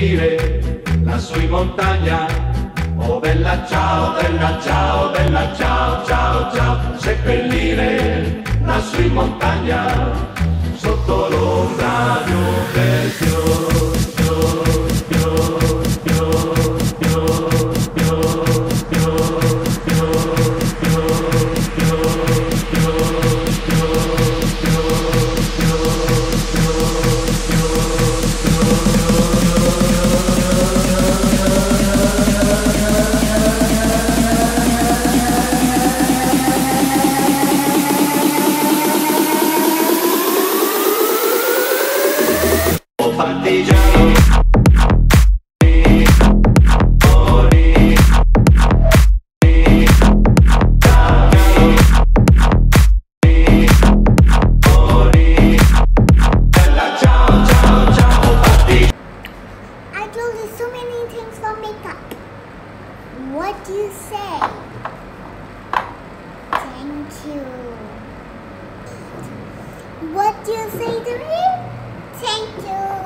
morire lassù in montagna. Oh bella ciao, bella ciao, bella ciao, ciao, ciao, seppellire lassù in montagna sotto l'ombra di un bel fiore. fiore, fiore, fiore I so many things makeup. What do you say? Thank you. What do you say to me? Thank you.